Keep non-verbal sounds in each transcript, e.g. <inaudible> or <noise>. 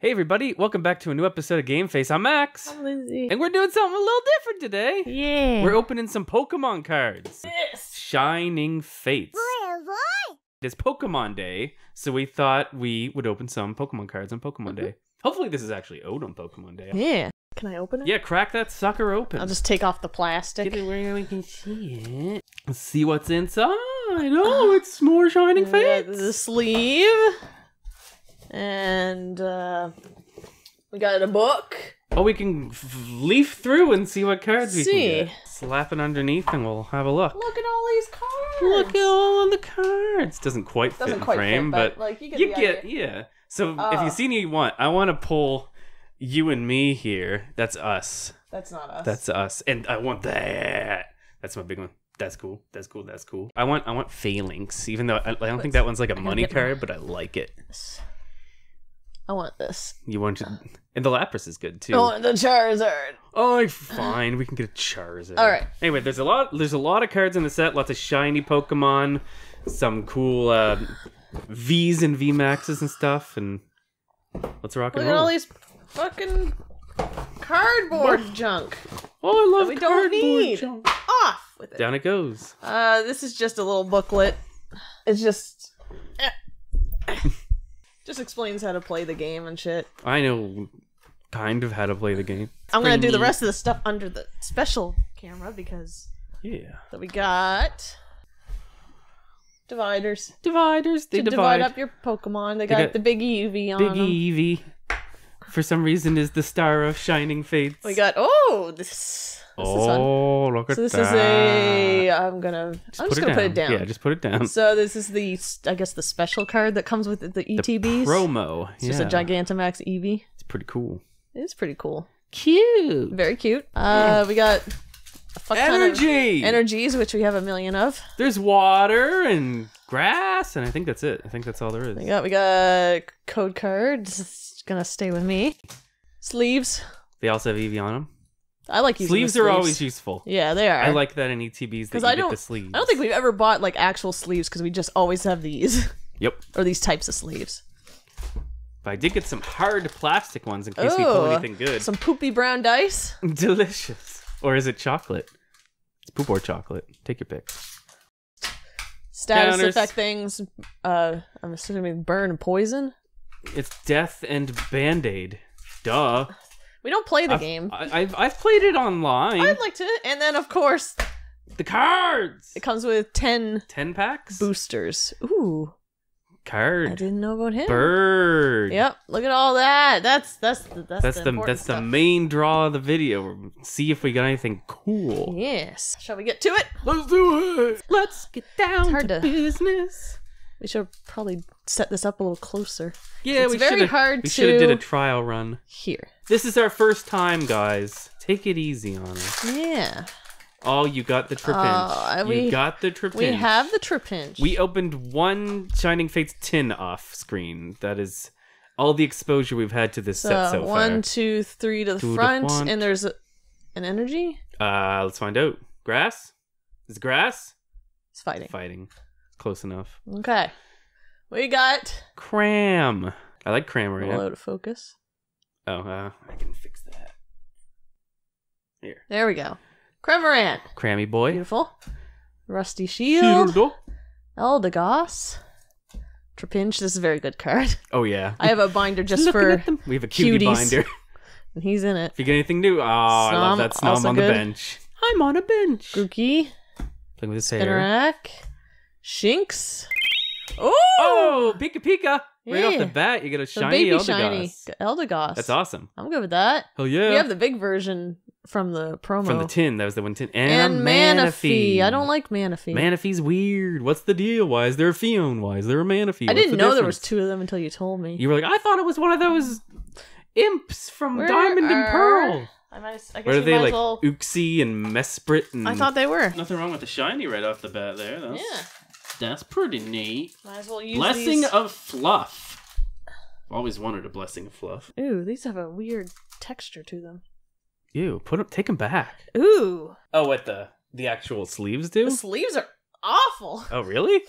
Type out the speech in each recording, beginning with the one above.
Hey everybody, welcome back to a new episode of Game Face. I'm Max. I'm Lindsay. And we're doing something a little different today. Yeah. We're opening some Pokemon cards. Yes. Shining Fates. Oh it's Pokemon Day, so we thought we would open some Pokemon cards on Pokemon Day. Mm-hmm. Hopefully this is actually out on Pokemon Day. Yeah. Can I open it? Yeah, crack that sucker open. I'll just take off the plastic. Get it where we can see it. Let's see what's inside. Oh, it's more Shining And Fates. The sleeve. And uh we got a book. Oh, we can leaf through and see what cards we can get. Slap it underneath and we'll have a look. Look at all these cards. Look at all of the cards. Doesn't quite fit Doesn't quite frame, fit, but, but, like you get you get yeah. So if you see any you want, I want to pull you and me here. That's us. That's not us. That's us. And I want that. That's my big one. That's cool. That's cool. That's cool. I want I want Falinks, even though I, I don't think that one's like a money card, but I like it. I want this. You want to, and the Lapras is good too. I want the Charizard. Oh, fine. We can get a Charizard. All right. Anyway, there's a lot. There's a lot of cards in the set. Lots of shiny Pokemon, some cool uh, V's and V Maxes and stuff. And let's rock and Look at roll. all these fucking cardboard junk. oh, I love we don't cardboard need. junk. Off with it. Down it goes. Uh, this is just a little booklet. It's just. Just explains how to play the game and shit. I know kind of how to play the game. I'm gonna do the rest of the stuff under the special camera because Yeah. so we got dividers Dividers. They to divide. divide up your Pokemon. They got, got the big Eevee on Big them. Eevee, for some reason, is the star of Shining Fates. We got oh this. This is fun. oh, look at So this that. is a. I'm gonna. I'm just gonna put it down. Yeah, just put it down. So this is the I guess the special card that comes with the, the ETBs. promo. It's just a yeah. Gigantamax Eevee. It's pretty cool. It's pretty cool. Cute. Very cute. Uh, we got a fuck ton of Energy. energies, which we have a million of. There's water and grass, and I think that's it. I think that's all there is We got we got code cards. Gonna stay with me. Sleeves. They also have Eevee on them. I like using Sleeves the are always useful. Yeah, they are. I like that in ETBs that 'Cause you I get don't- the sleeves. I don't think we've ever bought like actual sleeves because we just always have these <laughs> Yep. or these types of sleeves. But I did get some hard plastic ones in case we pull anything good. Some poopy brown dice. <laughs> Delicious. Or is it chocolate? It's poop or chocolate. Take your pick. Status Counters. effect things. Uh, I'm assuming burn and poison. It's death and band aid. Duh. We don't play the I've, game. I, I've I've played it online. I'd like to. And then of course the cards. it comes with ten Ten packs. boosters. Ooh, Cards. I didn't know about him. Bird. Yep, look at all that. That's that's the that's, That's the, the, that's the main draw of the video. See if we got anything cool. Yes. Shall we get to it? Let's do it. Let's get down to, to- business. We should probably set this up a little closer. Yeah, It's we very hard We should have did a trial run. Here. This is our first time, guys. Take it easy on us. Yeah. Oh, you got the Trapinch. Oh, you we- got the Trapinch. We have the Trapinch. We opened one Shining Fates tin off screen. That is all the exposure we've had to this set so one, two, three to the To front. and there's a, an energy. Uh, let's find out. Grass? Is grass? It's fighting. Fighting. Close enough. Okay. We got Cram. I like Cram right roll out of focus. Oh, uh, I can fix that. Here. There we go. Cramorant. Crammy boy. Beautiful. Rusty Shield. Eldegoss. Trapinch. This is a very good card. <laughs> Oh, yeah. I have a binder just for them. We have a cutie cuties. binder. <laughs> and he's in it. If you get anything new, oh, I love that Snom on the bench. I'm on a bench. Grookey. Playing with his hair. Spinarak. Shinx. Oh! Oh, Pika Pika! Right off the bat, you get a shiny baby Eldegoss. shiny. Eldegoss. That's awesome. I'm good with that. Hell yeah! We have the big version from the promo. From the tin, that was the one tin. And, and Manaphy. Manaphy. I don't like Manaphy. Manaphy's weird. What's the deal? Why is there a Phione? Why is there a Manaphy? I didn't the know there was two of them until you told me. You were like, I thought it was one of those imps from Where Diamond and Pearl. I, might, I guess What are they like? well- Uxie and Mesprit and. I thought they were. nothing wrong with the shiny right off the bat there. That's, Yeah. That's pretty neat. Might as well use Blessing these. of Fluff. Always wanted a blessing of fluff. Ooh, these have a weird texture to them. Ew, put them, take them back. Ooh, Oh, what the the actual sleeves do? the sleeves are awful. Oh, really?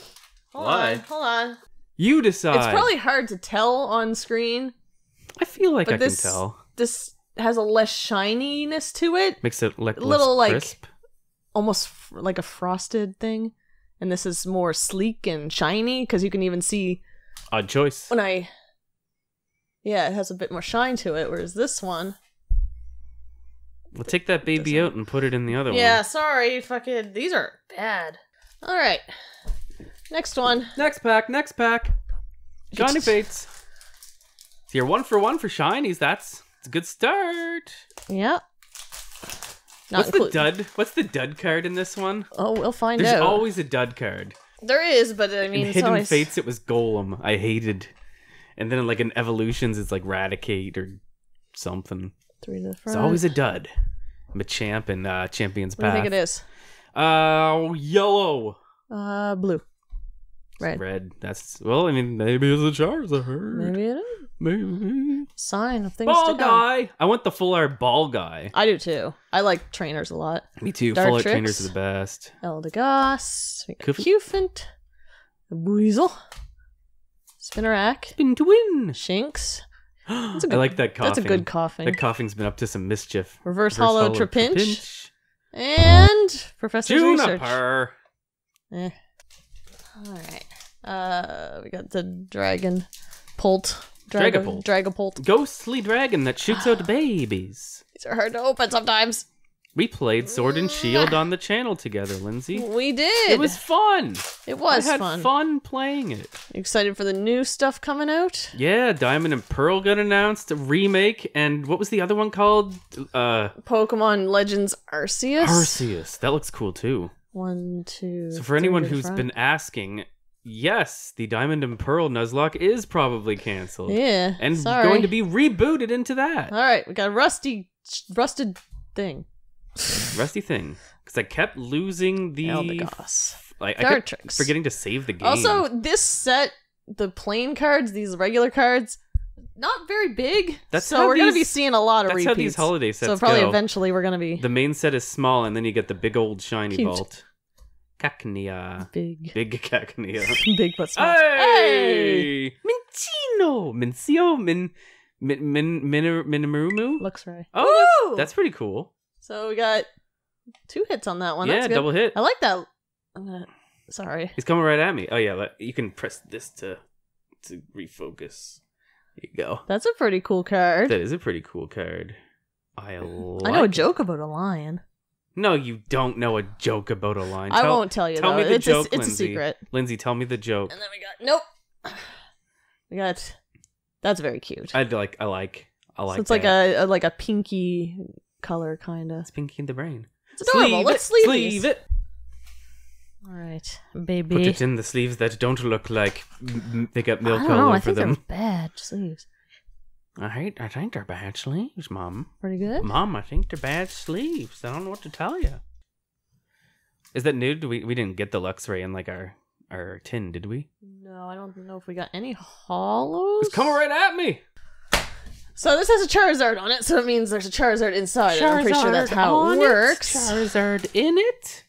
Hold Why? on, hold on. You decide. It's probably hard to tell on screen. I feel like But I this- can tell. This has a less shininess to it, Makes it like a little, less like- crisp. almost f- like a frosted thing. And this is more sleek and shiny because you can even see Odd choice. when I. Yeah, it has a bit more shine to it, whereas this one. We'll take that baby Doesn't- out and put it in the other Yeah, one. Yeah, sorry, fucking. These are bad. Alright. Next one. Next pack, next pack. Johnny <laughs> Fates. So you're one for one for shinies. That's it's a good start. Yeah. Not What's the dud? What's the dud card in this one? Oh, we'll find out. There's out. always a dud card. There is, but I mean, in it's Hidden always... Fates, it was Golem. I hated. And then like in Evolutions, it's like Raticate or something. Three to the It's front. always a dud. I'm a champ in uh, Champions What do you Path. think it is? Uh, yellow. Uh, blue. Red. Red. That's well. I mean, maybe it's a Charizard. Maybe it is. Maybe. Sign of things Ball to come. guy. I want the full art ball guy. I do too. I like trainers a lot. Me too. Dark full art Tricks. trainers are the best. Eldegoss. We got Cufant. Cufant. Weasel. Spinarak. Spin to win. Shinx. <gasps> I a good- like that coughing. That's a good coughing. That coughing's been up to some mischief. Reverse, Reverse hollow, hollow Trapinch. Trapinch. And Professor's Research. Juniper. Eh. Alright. Uh, we got the Dragon Polt. Dragapult. Dragapult. Ghostly dragon that shoots out <gasps> babies. These are hard to open sometimes. We played Sword and Shield on the channel together, Lindsay. We did. It was fun. It was I had fun. fun playing it. Excited for the new stuff coming out? Yeah, Diamond and Pearl got announced, a remake, and what was the other one called? Uh, Pokemon Legends Arceus. Arceus. That looks cool too. One, two. So for anyone three to the who's front. been asking, yes, the Diamond and Pearl Nuzlocke is probably canceled. yeah, And sorry. going to be rebooted into that. All right, we got a rusty, rusted thing. Rusty thing. Because I kept losing the. Eldegoss. Like, I kept Tricks. forgetting to save the game. Also, this set, the plain cards, these regular cards, not very big. That's so we're gonna be seeing a lot of that's repeats. how these holiday sets so probably go. eventually we're gonna be The main set is small, and then you get the big old shiny Cute. vault. Cacnea. big, Big Cacnea. <laughs> big but small. Hey! Minccino! Mincio? Min... Min... Min... Min... Minimurumu? Looks right. Oh, that's, that's pretty cool. So we got two hits on that one. yeah, That's good. double hit. I like that. Gonna. Sorry. He's coming right at me. Oh, yeah, let- you can press this to to refocus. There you go. That's a pretty cool card. That is a pretty cool card. I like I know a it. joke about a lion. No, you don't know a joke about a line. I Tell- won't tell you tell though. me the it's joke, a, it's a secret. Lindsay, tell me the joke. And then we got nope. <sighs> We got that's very cute. I like. I like. I like. so it's like a, a like a pinky color kind of. It's pinky in the brain. It's adorable. Let's sleeve, sleeve it. All right, baby. Put it in the sleeves that don't look like m- m- they got milk don't all know. over I think them. they're bad sleeves. I hate. I think they're bad sleeves, Mom. Pretty good. Mom, I think they're bad sleeves. I don't know what to tell you. Is that new? Do we we didn't get the Luxray in like our our tin, did we? No, I don't know if we got any hollows. It's coming right at me. So this has a Charizard on it, so it means there's a Charizard inside. it. I'm pretty sure that's how it works. Charizard in it.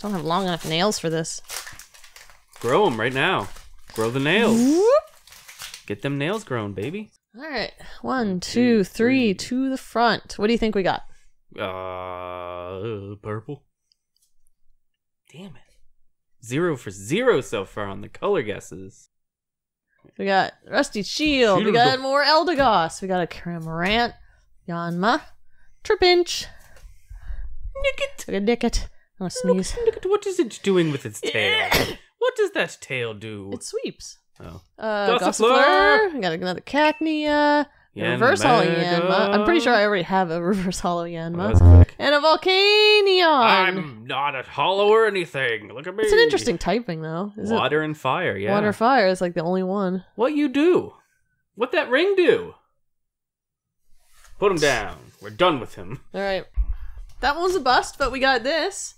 Don't have long enough nails for this. Grow them right now. Grow the nails. Whoop. Get them nails grown, baby. All right, one, two, three, to the front. What do you think we got? Uh, purple. Damn it. Zero for zero so far on the color guesses. We got Rusty Shield. We got more Eldegoss. We got a Cramorant, Yanma, Trapinch. Nickit. We got Nickit. I'm gonna sneeze. Nickit, what is it doing with its <laughs> tail? what does that tail do? It sweeps. Oh. Uh, Gossifleur. Gossifleur. Got another Cacnea. a reverse Hollow Yanma. I'm pretty sure I already have a <laughs> reverse Hollow Oh, Yanma. quick. and a Volcanion. I'm not a hollow or anything. Look at me. It's an interesting typing though. Is Water and fire, yeah. water fire is like the only one. What you do? What that ring do? Put him down. We're done with him. All right. That one's a bust, but we got this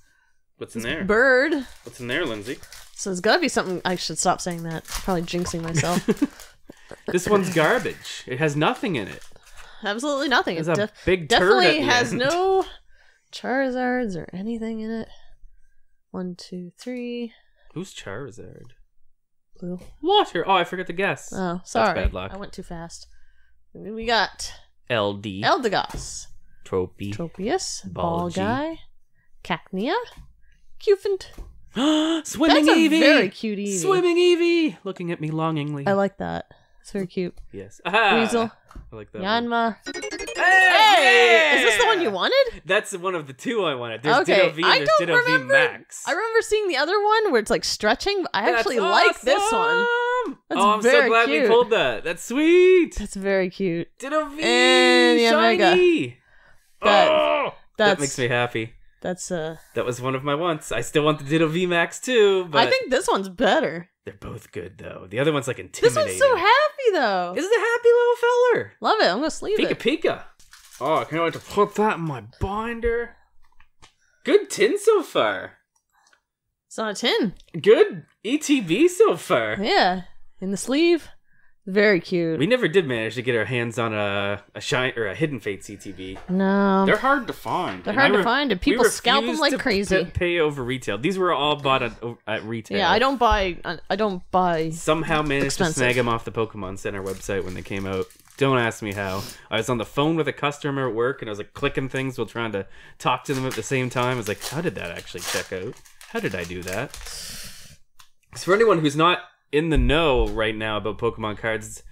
What's in there? bird. What's in there, Lindsay? So it's gotta be something. I should stop saying that. Probably jinxing myself. <laughs> This one's garbage. It has nothing in it. Absolutely nothing. There's It a big turd definitely has end. no Charizards or anything in it. One, two, three. Who's Charizard? blue. Water. Oh, I forgot to guess. Oh, sorry. bad luck. I went too fast. We got LD. Eldegoss, Tropy. Tropius, Ball. Guy, Cacnea, Cufant. <gasps> Swimming That's a Eevee. very cute Eevee. Swimming Eevee. Looking at me longingly. I like that. It's very cute. yes. Ah, Weasel, I like that. one. Yanma. Hey! Is this the one you wanted? That's one of the two I wanted. There's okay, Ditto V I and there's don't Ditto remember. V Max. I remember seeing the other one where it's like stretching. But I That's actually like this one. awesome! That's oh, I'm so very glad we cute. pulled that. That's sweet. That's very cute. Ditto V. And the Omega. shiny. That- oh, that That's makes me happy. That's uh. That was one of my wants. I still want the Ditto V Max too, but I think this one's better. they're both good though. The other one's like This one's so happy though. This is a happy little feller. Love it. I'm gonna sleeve Pika it. Pika. Oh, I can't wait to put that in my binder. Good tin so far. It's on a tin. Good ETB so far. Yeah, in the sleeve. Very cute. We never did manage to get our hands on a a shine or a Hidden Fate CTV. no, They're hard to find. they're And hard I to find, and people scalp them like to crazy. p- pay over retail. These were all bought at, at retail. yeah, I don't buy. I I don't buy. somehow managed Expensive. to snag them off the Pokemon Center website when they came out. Don't ask me how. I was on the phone with a customer at work and I was like clicking things while trying to talk to them at the same time. I was like, how did that actually check out? How did I do that? 'Cause for anyone who's not in the know right now about Pokemon cards,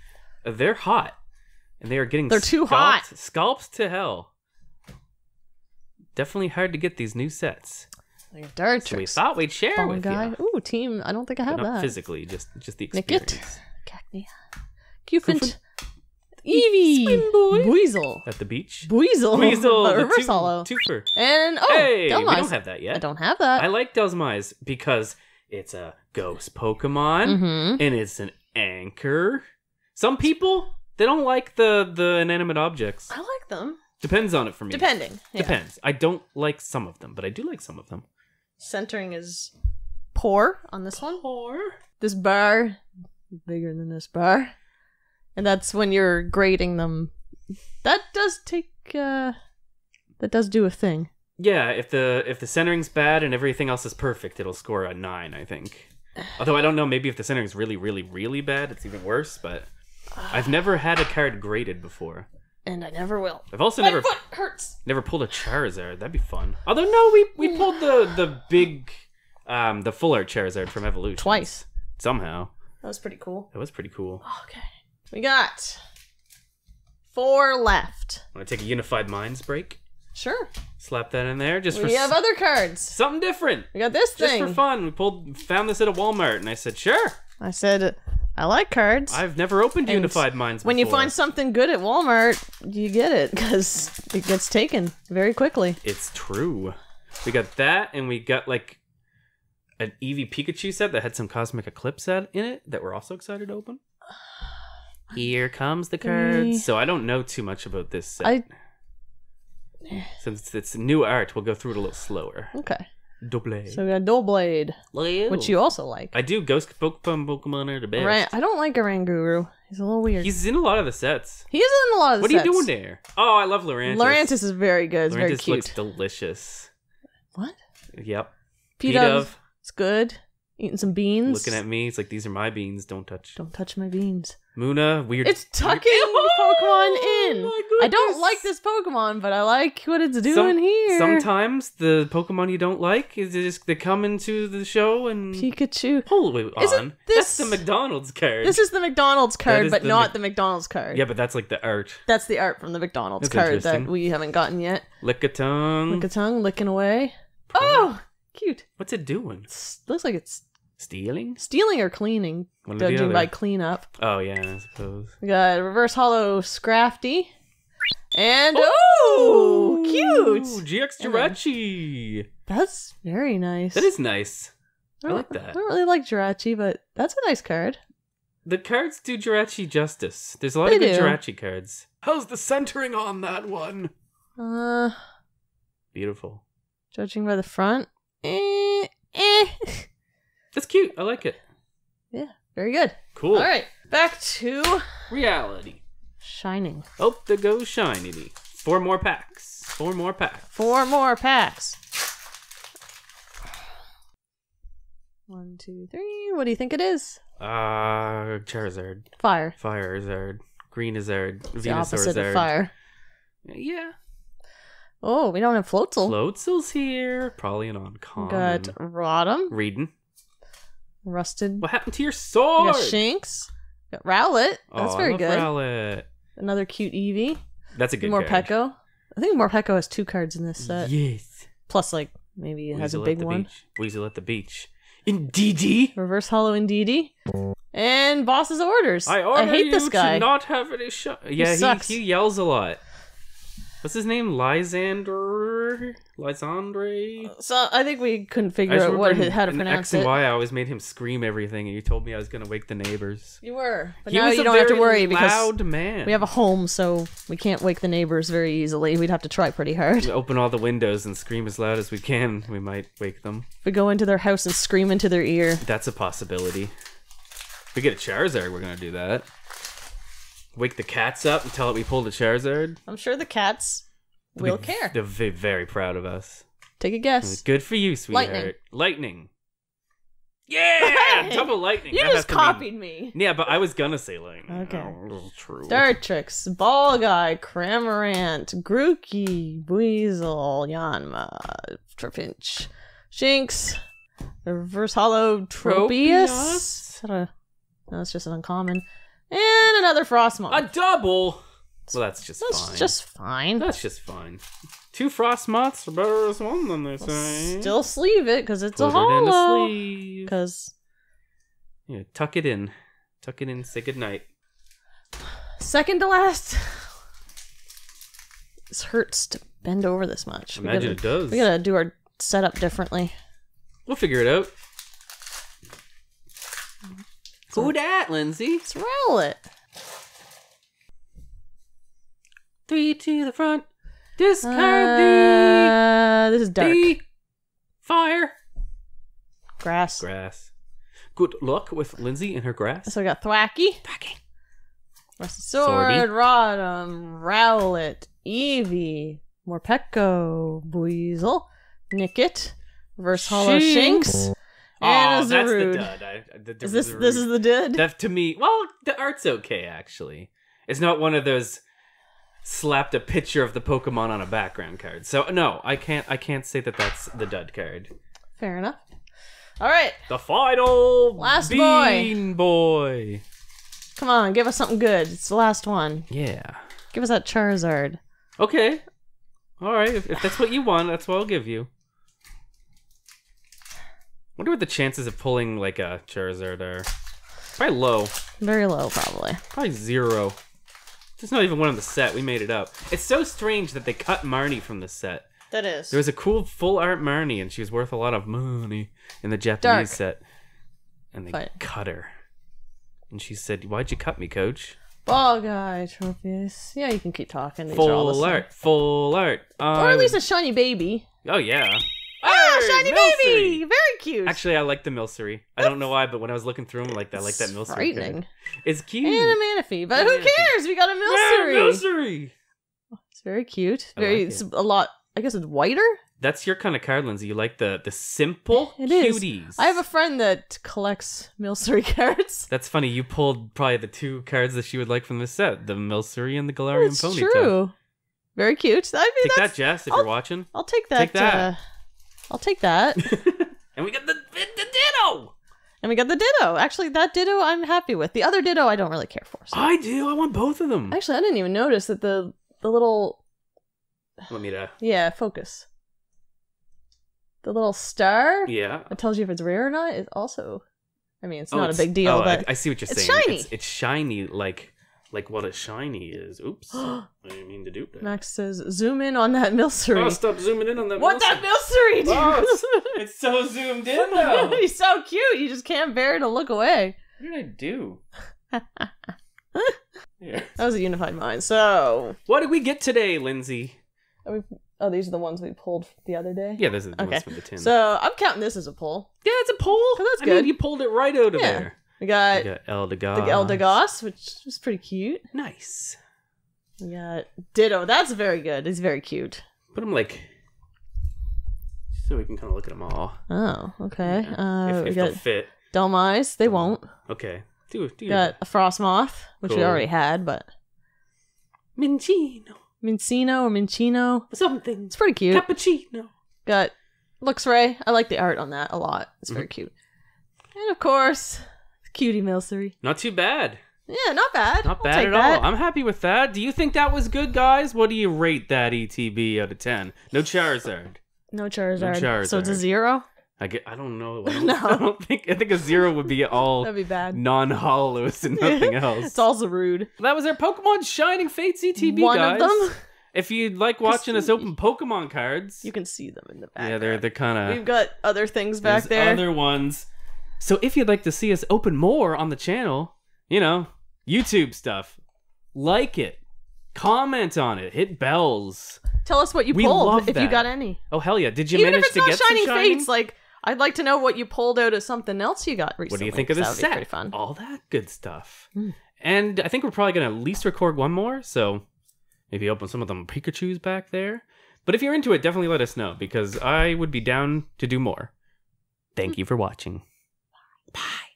they're hot. And they are getting They're too scalped- hot. Scalped to hell. Definitely hard to get these new sets. Dartrix. So we thought we'd share Ball with guy. you. Ooh, team. I don't think I have that. physically, just just the experience. Cacnea. Cufant. Eevee. Spin boy. Buizel. At the beach. Buizel. Weasel, <laughs> the reverse hollow. twofer. And oh, hey, we don't have that yet. I don't have that. I like Dhelmise because it's a ghost Pokemon mm-hmm. and it's an anchor. Some people they don't like the the inanimate objects. I like them. Depends on it for me. Depending. Yeah. Depends. I don't like some of them, but I do like some of them. Centering is poor on this one. Or This bar bigger than this bar. And that's when you're grading them. That does take uh that does do a thing. Yeah, if the if the centering's bad and everything else is perfect, it'll score a nine. I think. Although I don't know, maybe if the centering's really, really, really bad, it's even worse. But I've never had a card graded before. And I never will. I've also My never foot hurts. Never pulled a Charizard. That'd be fun. Although no, we we pulled the the big, um, the full art Charizard from Evolution Twice. somehow. That was pretty cool. That was pretty cool. Okay. We got four left. Want to take a Unified Minds break? Sure. Slap that in there just for We have other cards. something different. We got this thing. Just for fun. We pulled found this at a Walmart, and I said, sure. I said I like cards. I've never opened And Unified Minds. Before. When you find something good at Walmart, you get it because it gets taken very quickly. it's true. We got that, and we got like an Eevee Pikachu set that had some Cosmic Eclipse set in it that we're also excited to open. <sighs> Here comes the cards. So I don't know too much about this set. I <sighs> Since it's new art, we'll go through it a little slower. okay. Double So we got Doublade, which you also like. I do. Ghost Pokemon Pokemon are the best. Right? I don't like Oranguru. He's a little weird. He's in a lot of the sets. he is in a lot of the What are you doing there? Oh, I love Lurantis. Lurantis is very good. It's very Lurantis cute. looks delicious. what? Yep. P P-Dove. Dove. It's good. Eating some beans. Looking at me, it's like these are my beans. Don't touch. Don't touch my beans. Munna, weird. It's tucking <laughs> Oh, Pokemon in. Oh I don't like this Pokemon, but I like what it's doing Some- here. Sometimes the Pokemon you don't like is just they come into the show and Pikachu. hold it Isn't this- That's the McDonald's card. This is the McDonald's card, but the not Mc- the McDonald's card. yeah, but that's like the art. That's the art from the McDonald's That's card that we haven't gotten yet. Lickitung. Lick a tongue, licking away. Oh, cute. What's it doing? It's, looks like it's Stealing? stealing or cleaning. One other. by cleanup. Oh yeah, I suppose. We got reverse hollow Scrafty. And oh, cute. GX Jirachi. That's very nice. That is nice. I don't- like that. I don't really like Jirachi, but that's a nice card. The cards do Jirachi justice. There's a lot They of good do. Jirachi cards. How's the centering on that one? Uh, Beautiful. judging by the front, eh, eh. <laughs> That's cute. I like it. Yeah, very good. Cool. All right, back to Reality. Shining. Oh, there goes Shiny. Four more packs. Four more packs. Four more packs. One, two, three. What do you think it is? Uh, Charizard, Fire. Fire Zard, Green Zard, It's the Venusaur opposite Zard. of fire. Yeah. Oh, we don't have Floatzel. Floatzel's here. Probably an uncommon. Got Rodham, Reading. Rusted. What happened to your We sword? got Shinx. We got Rowlet. That's oh, very I good. Rowlet. Another cute Eevee. That's a good More. Pecco. I think Morpeko has two cards in this set. Yes. Plus, like, maybe it has a big at the one. Beach. Weasel at the beach. Indeedy. Reverse Hollow Indeedee. And Boss's Orders. I order hate you this guy. to not have any shot. Yeah, he, sucks. he yells a lot. What's his name? Lysander? Lysandre? So I think we couldn't figure out what in- how to pronounce X and it. Y, I always made him scream everything, and you told me I was going to wake the neighbors. You were, but he now you don't have to worry because loud man. we have a home, so we can't wake the neighbors very easily. We'd have to try pretty hard. We open all the windows and scream as loud as we can. We might wake them. If we go into their house and scream into their ear, That's a possibility. If we get a Charizard, we're gonna do that. Wake the cats up and tell it we pulled a Charizard. I'm sure the cats They'll be- care. They'll be very proud of us. Take a guess. Good for you, sweetheart. Lightning. Lightning. Yeah, Hey! double lightning. You That just to mean- copied me. Yeah, but I was gonna say lightning. Okay. Oh, true. Dartrix, Ball Guy, Cramorant, Grookey, Buizel, Yanma, Trapinch, Shinx, Reverse Hollow, Tropius. Tropius? Is that a- No, it's just an uncommon. And another Frosmoth. A double. Well, that's just fine. That's fine. just fine. That's just fine. Two Frosmoths are better as one than they say. Still sleeve it because it's Put a hollow. sleeve. Because Yeah, tuck it in. Tuck it in. Say goodnight. second to last. This hurts to bend over this much. We Imagine gotta- it does. We gotta do our setup differently. We'll figure it out. Who dat, Lindsay? Let's roll it. Three to the front. Discard the Uh, this is dark. the fire Grass. grass. Good luck with Lindsay and her grass. So we got Thwackey, Packing. Rusty Sword, Swordy. Rodham, Rowlet, Eevee, Morpeko, Buizel, Nickit, Reverse Hollow Shinx. Oh, that's the dud. I, the, the Is this this is the did? that to me? Well, the art's okay actually. It's not one of those slapped a picture of the Pokemon on a background card. So no, I can't. I can't say that that's the dud card. Fair enough. All right, The final Last boy. Bean boy. come on, give us something good. It's the last one. Yeah. Give us that Charizard. Okay. All right. If, if that's what you want, that's what I'll give you. Wonder what the chances of pulling like a Charizard are. Probably low. Very low, probably. Probably zero. There's not even one in the set. We made it up. It's so strange that they cut Marnie from the set. That is. There was a cool full art Marnie, and she was worth a lot of money in the Japanese Dark. set. And they But- cut her. And she said, Why'd you cut me, coach? Ball guy, Tropius. Yeah, you can keep talking. These are all the Full art. Full art. Or at least um, a shiny baby. Oh, yeah. Ah, shiny Milcery! baby! Very cute. Actually, I like the Milcery. I don't know why, but when I was looking through them, like I like that Milcery. frightening. It's cute. And a Manaphy. But who Manaphy. cares? We got a Milcery. Yeah, Milcery. It's very cute. Very like it's a lot I guess it's whiter. That's your kind of card, Lindsay. You like the the simple <laughs> It is. cuties. I have a friend that collects Milcery <laughs> cards. That's funny. You pulled probably the two cards that she would like from this set: the Milcery and the Galarian It's Ponyta. true. Very cute. I mean, Take that, Jess, if I'll- you're watching. I'll take that. take that. Uh, I'll take that. <laughs> and we got the the Ditto. and we got the Ditto. Actually, that Ditto I'm happy with. The other Ditto I don't really care for. So. I do. I want both of them. Actually, I didn't even notice that the the little Let me to. yeah focus. The little star Yeah. that tells you if it's rare or not is also. I mean, it's Oh, not it's- a big deal, oh, I- but I, see what you're saying. it's saying. shiny. It's, it's shiny, like like what a shiny is. Oops. <gasps> I didn't mean to do that. Max says, "Zoom in on that Milcery." Oh, stop zooming in on that. what that Milcery, dude? Oh, it's, <laughs> it's so zoomed in now. <laughs> He's so cute. You just can't bear to look away. What did I do? <laughs> yeah. That was a unified mind. So, What did we get today, Lindsay? are we, oh, these are the ones we pulled the other day. Yeah, this is the Okay. ones from the tin. So I'm counting this as a pull. yeah, it's a pull. That's I mean, good. you pulled it right out of Yeah. there. We got, You got Eldegoss. the Eldegoss, which was pretty cute. Nice. We got Ditto. That's very good. He's very cute. Put them like so we can kind of look at them all. Oh, okay. Yeah. Uh, if if got fit. Eyes. They won't. Okay. Do. Do Got a Frosmoth, which we already had, but Minccino. Minccino or Minccino. Something. It's pretty cute. Cappuccino. Got Luxray. I like the art on that a lot. It's Mm-hmm. very cute. And of course, Cutie Milcery. Not too bad. Yeah, not bad. Not I'll bad at that. all. I'm happy with that. Do you think that was good, guys? What do you rate that ETB out of 10? No Charizard. No Charizard. No Charizard. So it's a zero? I, get, I don't know. <laughs> I don't, No. I don't think I think a zero would be all <laughs> That'd be bad. non-hollows and <laughs> nothing else. It's also rude. that was our Pokemon Shining Fates ETB, One guys. of them, If you like watching us open Pokemon cards, you can see them in the back. yeah, they're they're kind of. We've got other things back there. other ones. So if you'd like to see us open more on the channel, you know, YouTube stuff, like it, comment on it, hit bells. Tell us what you We pulled if you got any. Oh hell yeah! Did you Even manage if it's to not get Shining Shining? Fates, like I'd like to know what you pulled out of something else you got recently. What do you think of this that set? pretty fun. All that good stuff. Hmm. And I think we're probably gonna at least record one more, so maybe open some of them Pikachu's back there. But if you're into it, definitely let us know because I would be down to do more. Thank you for watching. Bye.